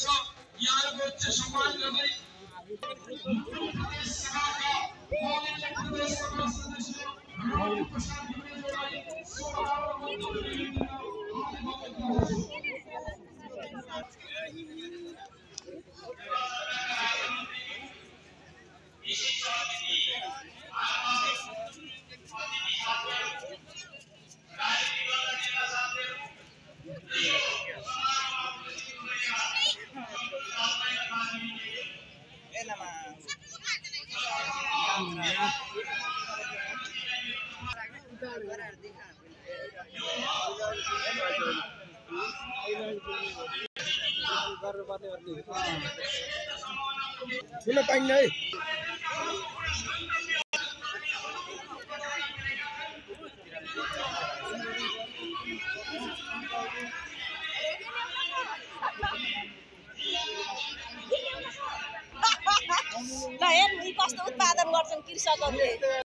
छ यहाँहरूको उच्च सम्मान गर्दै प्रदेश सभाका माननीय प्रदेश सभा सदस्य प्रसाद विमेन्द्रलाई सभामा मन्तव्य दिन हार्दिक ठुलो पाइन्न है ल हेर्नु यी कस्तो उत्पादन गर्छन् कृषकहरूले।